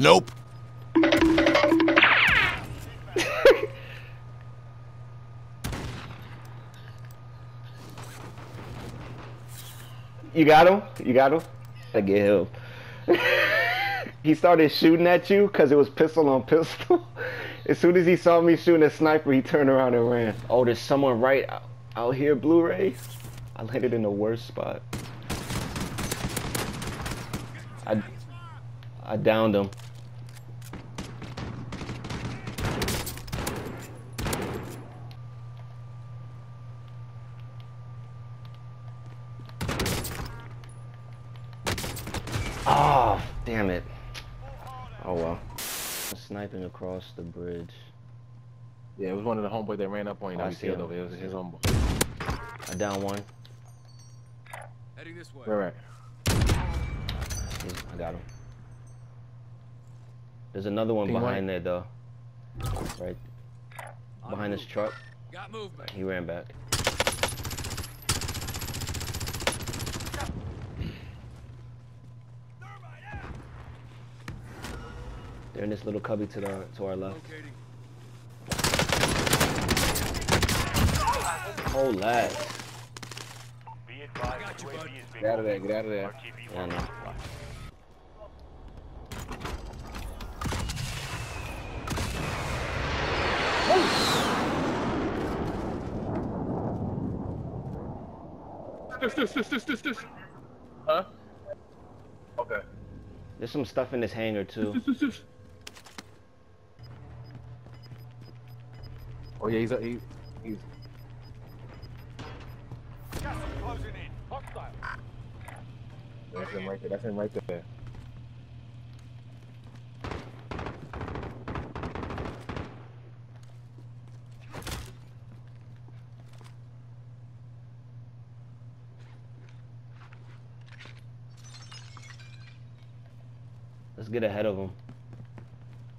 Nope. You got him? You got him? I get him. he started shooting at you because it was pistol on pistol. as soon as he saw me shooting a sniper, he turned around and ran. Oh, there's someone right out here, Blu-ray. I landed in the worst spot. I, I downed him. Oh, damn it. Oh well. Sniping across the bridge. Yeah, it was one of the homeboys that ran up on you. Oh, I you see killed him. over. It was his homeboy. I down one. Heading this way. Right, right. I got him. There's another one Team behind there though. Right behind this truck. Got movement. He ran back. They're in this little cubby to the to our left. Locating. Oh lad. Be I advised, got you, UAV bud. is being Get out of there. Get out of there. Yeah, I know. This, this, this, this, this, this. Huh? Okay. There's some stuff in this hangar too. This, this, this. Oh yeah, he's a, he, he's. Gas is closing in. Hostile. That's him right there. That's him right there. Let's get ahead of him.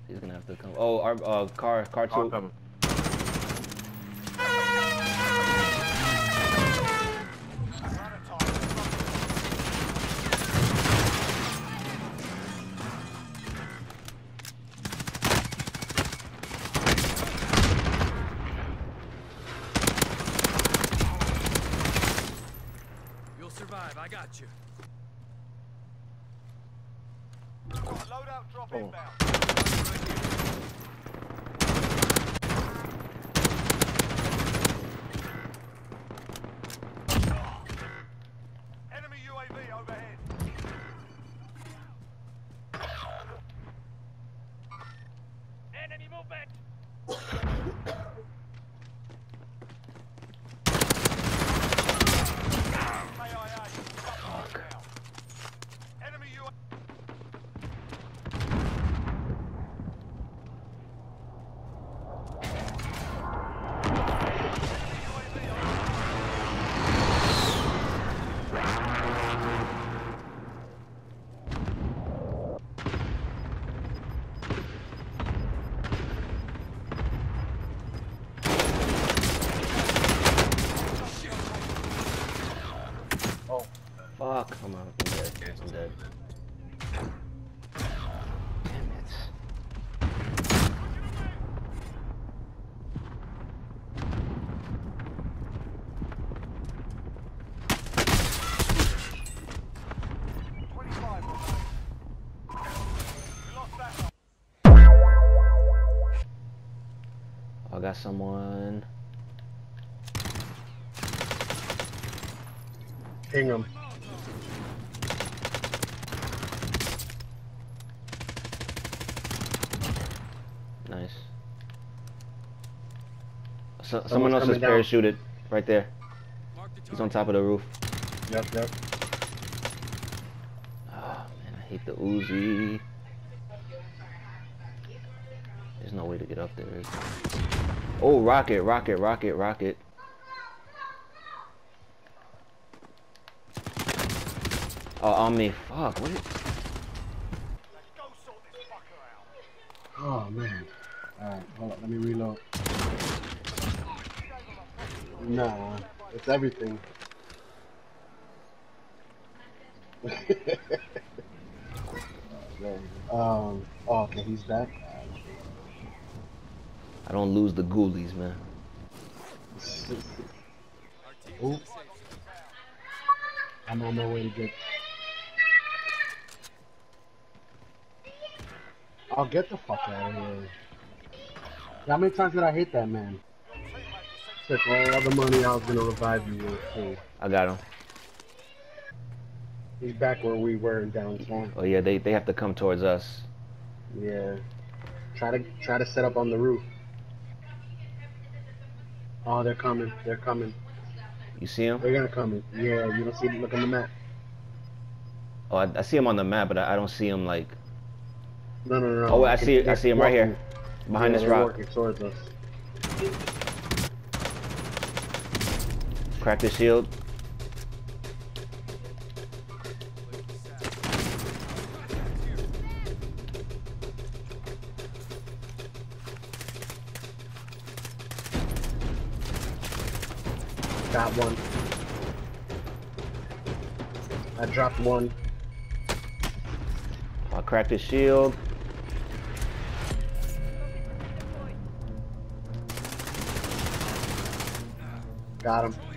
He's gonna have to come. Oh, our uh, car, car Car two. Survive. I got you. Loadout drop Oh. inbound. Enemy UAV overhead. Enemy movement. Fuck. I'm out. I'm dead. I'm dead. Damn it. Twenty-five. We lost that one. I got someone. Ping him. Nice. So, someone else down. parachuted right there. He's on top of the roof. Yep, yep. Oh man, I hate the Uzi. There's no way to get up there? Oh, rocket, rocket, rocket, rocket. Oh, on me. Fuck. What? Is... Let's go sort this fucker Oh man. Alright, hold on, let me reload. Nah, it's everything. Um. Oh, okay. He's back. I don't lose the ghoulies, man. Our team Ooh. is in the safe zone. I'm on my way to get. I'll get the fuck out of here. How many times did I hit that man? Took all the money I was gonna revive you with. Too. I got him. He's back where we were in downtown. Oh yeah, they they have to come towards us. Yeah. Try to try to set up on the roof. Oh, they're coming. They're coming. You see him? They're gonna come. in. Yeah, you don't see. Look on the map. Oh, I, I see him on the map, but I, I don't see him like No, no, no. Oh, I see- I see him right here, behind yeah, this rock. Working towards us. Crack the shield. Got one. I dropped one. I cracked his shield. Got him.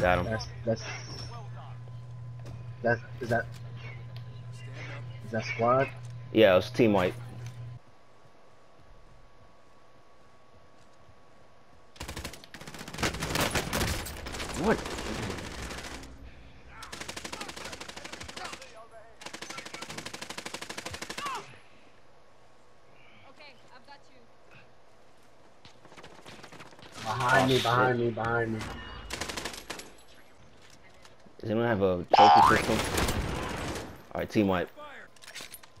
Got him. That's that's that's is that Stand up. is that squad? Yeah, it was team white. What? Okay, I've got you. Behind Oh, me, shit. behind me, behind me. Does anyone have a trophy system? Alright, team white.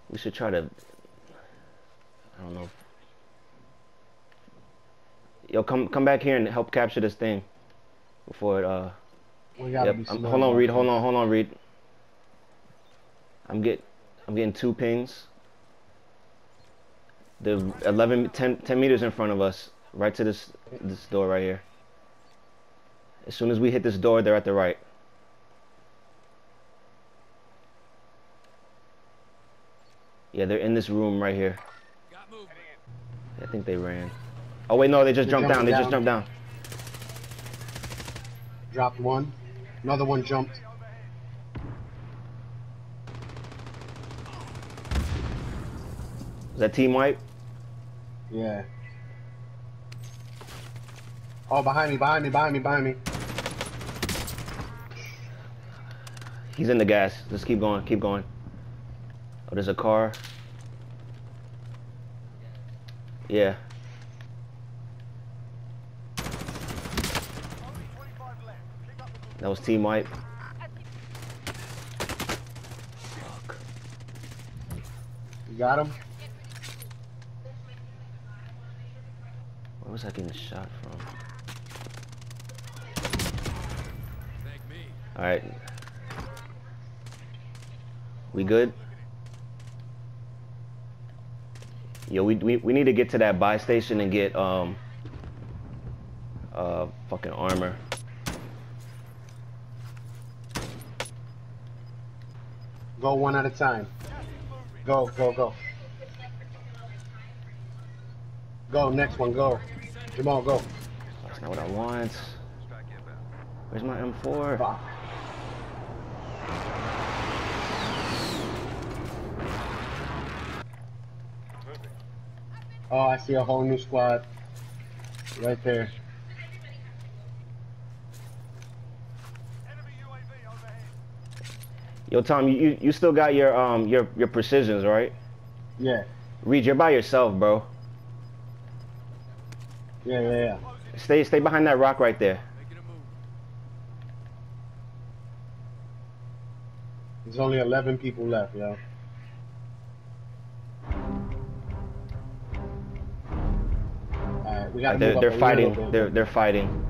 We should try to. I don't know. Yo, come come back here and help capture this thing before it. Uh, We gotta yep. be I'm- hold on, Reed. Hold on, hold on, Reed. I'm get, I'm getting two pings. They're 11, 10, 10 meters in front of us, right to this this door right here. As soon as we hit this door, they're at the right. Yeah, they're in this room right here. I think they ran. Oh wait, no, they just They're jumped down. They jumping just jumped down. Dropped one. Another one jumped. Is that team white? Yeah. Oh, behind me, behind me, behind me, behind me. He's in the gas. Let's keep going. Keep going. Oh, there's a car. Yeah. Only 25 left. Keep up the good That was team white. You got him? Where was I getting shot from? All right. We good? Yo, we, we we need to get to that buy station and get um uh fucking armor. Go one at a time. Go, go, go. Go, next one, go. Jamaal, go. That's not what I want. Where's my M4? Fuck. Oh, I see a whole new squad. Right there. enemy UAV overhead. Yo, Tom, you, you still got your um your your precisions, right? Yeah. Reed, you're by yourself, bro. Yeah, yeah, yeah. Stay stay behind that rock right there. Making a move. There's only 11 people left, yo. Alright, we gotta They're they're fighting. They're they're fighting.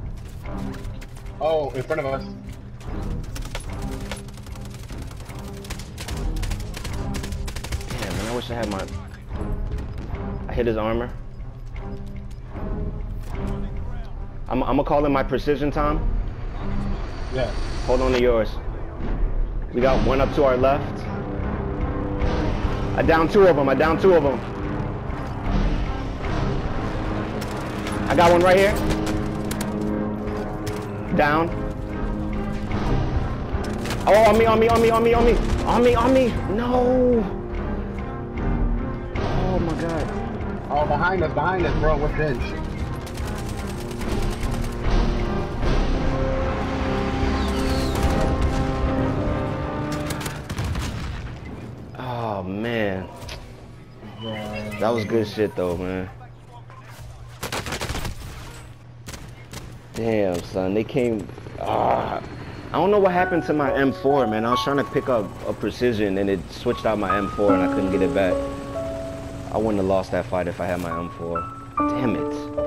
Oh, in front of us. Damn, man, I wish I had my. I hit his armor. I'm, I'm gonna call in my precision Tom. Yeah. Hold on to yours. We got one up to our left. I down two of them. I down two of them. I got one right here. Down. Oh, on me, on me, on me, on me, on me, on me, on me. No. Oh my God. Oh, behind us, behind us, bro. What's in? Oh man. That was good shit though, man. Damn, son, they came. Ah, I don't know what happened to my M4, man. I was trying to pick up a precision and it switched out my M4 and I couldn't get it back. I wouldn't have lost that fight if I had my M4. Damn it.